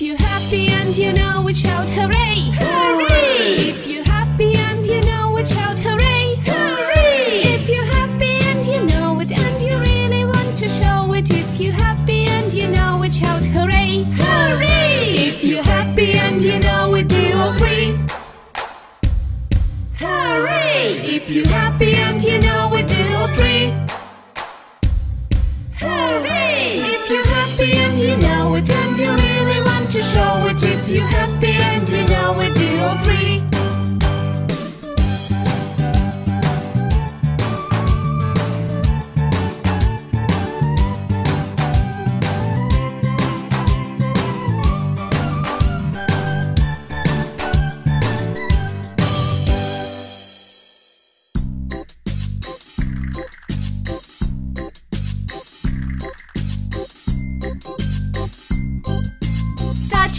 If you're happy and you know it, shout hooray! Hooray! If you're happy and you know it, shout hooray! Hooray! If you're happy and you know it, and you really want to show it. If you're happy and you know it, shout hooray! Hooray! If you're happy and you know it, do all three. Hooray! If you're happy and you know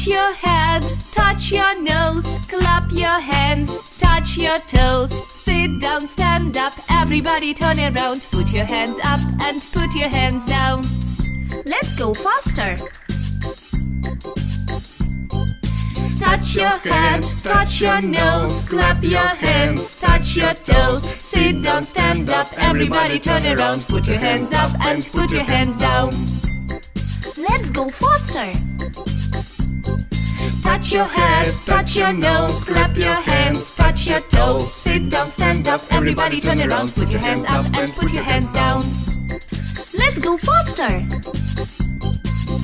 Touch your head, touch your nose, clap your hands, touch your toes. Sit down, stand up, everybody turn around. Put your hands up and put your hands down. Let's go faster. Touch your head, touch your nose, clap your hands, touch your toes. Sit down, stand up, everybody turn around. Put your hands up and put your hands down. Let's go faster. Touch your head, touch your nose, clap your hands, touch your toes. Sit down, stand up, everybody turn around. Put your hands up and put your hands down. Let's go faster.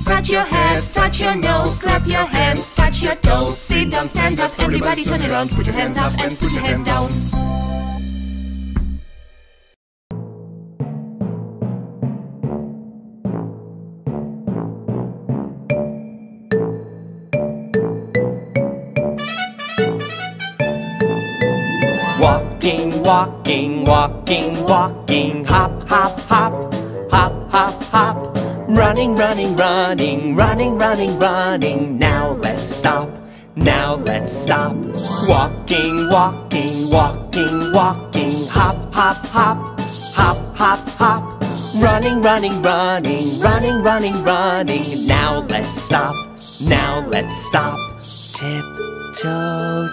Touch your head, touch your nose, clap your hands, touch your toes. Sit down, stand up, everybody turn around. Put your hands up and put your hands down. Walking, walking, walking, walking, hop, hop, hop, hop, hop, hop. Running, running, running, running, running, running. Now let's stop, now let's stop. Walking, walking, walking, walking, hop, hop, hop, hop, hop, hop. Running, running, running, running, running, running. Now let's stop, now let's stop. Tip toe,